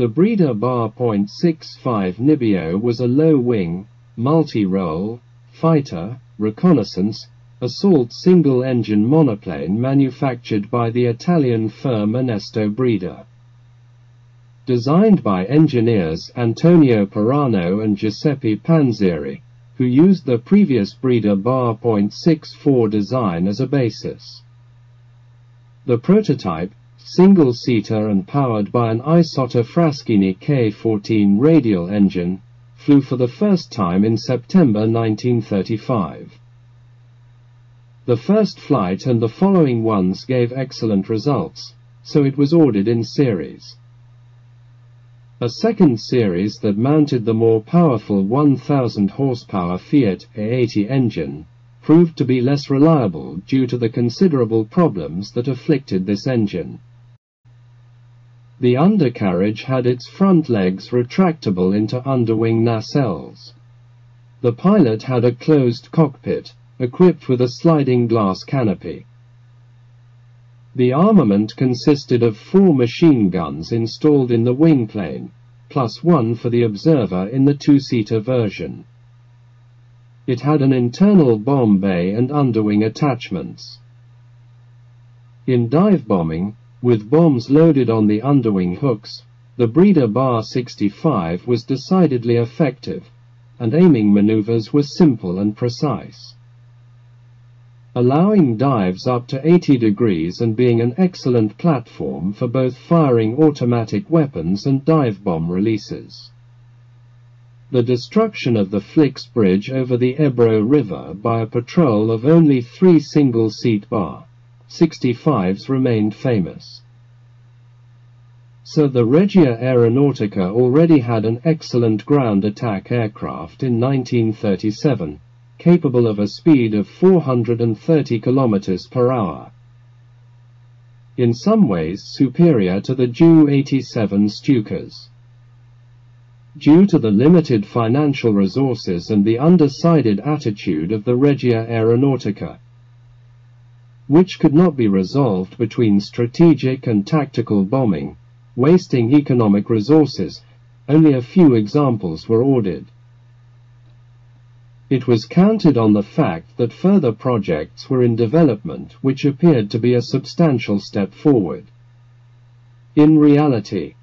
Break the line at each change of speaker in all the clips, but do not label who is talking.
The Breda Ba .65 Nibbio was a low-wing, multi-role, fighter, reconnaissance, assault single-engine monoplane manufactured by the Italian firm Ernesto Breda. Designed by engineers Antonio Parano and Giuseppe Panzeri, who used the previous Breda Ba .64 design as a basis. The prototype, single-seater and powered by an Isotta Fraschini K14 radial engine, flew for the first time in September 1935. The first flight and the following ones gave excellent results, so it was ordered in series. A second series that mounted the more powerful 1000 horsepower Fiat A80 engine proved to be less reliable due to the considerable problems that afflicted this engine. The undercarriage had its front legs retractable into underwing nacelles. The pilot had a closed cockpit, equipped with a sliding glass canopy. The armament consisted of four machine guns installed in the wing plane, plus one for the observer in the two-seater version. It had an internal bomb bay and underwing attachments. In dive bombing, with bombs loaded on the underwing hooks, the Breda Ba 65 was decidedly effective, and aiming maneuvers were simple and precise. Allowing dives up to 80 degrees and being an excellent platform for both firing automatic weapons and dive bomb releases. The destruction of the Flix Bridge over the Ebro River by a patrol of only three single-seat Ba 65s remained famous. So the Regia Aeronautica already had an excellent ground attack aircraft in 1937, capable of a speed of 430 km per hour. In some ways superior to the Ju-87 Stukas. Due to the limited financial resources and the undecided attitude of the Regia Aeronautica, which could not be resolved between strategic and tactical bombing, wasting economic resources, only a few examples were ordered. It was counted on the fact that further projects were in development which appeared to be a substantial step forward. In reality,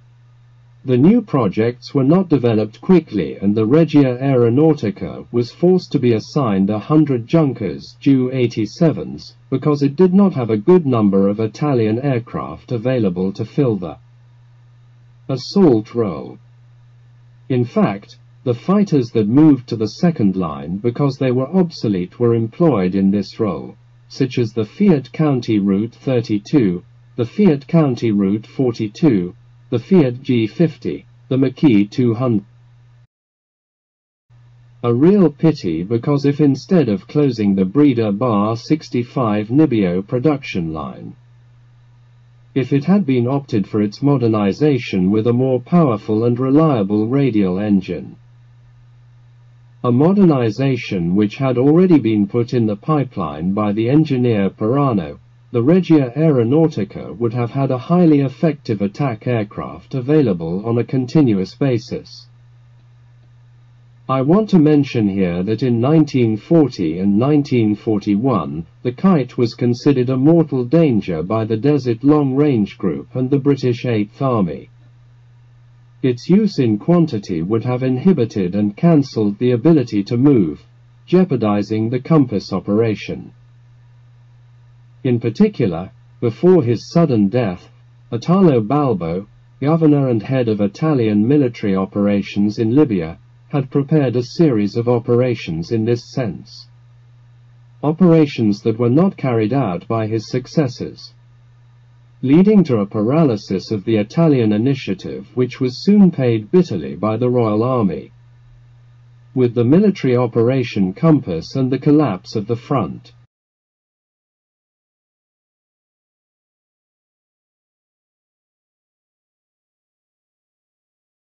the new projects were not developed quickly and the Regia Aeronautica was forced to be assigned a hundred Junkers Ju-87s because it did not have a good number of Italian aircraft available to fill the assault role. In fact, the fighters that moved to the second line because they were obsolete were employed in this role, such as the Fiat CR 32, the Fiat CR 42, the Fiat G50, the Macchi 200. A real pity because if instead of closing the Breda Ba 65 Nibbio production line, if it had been opted for its modernization with a more powerful and reliable radial engine, a modernization which had already been put in the pipeline by the engineer Parano, the Regia Aeronautica would have had a highly effective attack aircraft available on a continuous basis. I want to mention here that in 1940 and 1941 the kite was considered a mortal danger by the Desert Long Range Group and the British Eighth Army. Its use in quantity would have inhibited and cancelled the ability to move, jeopardizing the compass operation. In particular, before his sudden death, Italo Balbo, governor and head of Italian military operations in Libya, had prepared a series of operations in this sense. Operations that were not carried out by his successors, leading to a paralysis of the Italian initiative which was soon paid bitterly by the Royal Army, with the military operation Compass and the collapse of the front.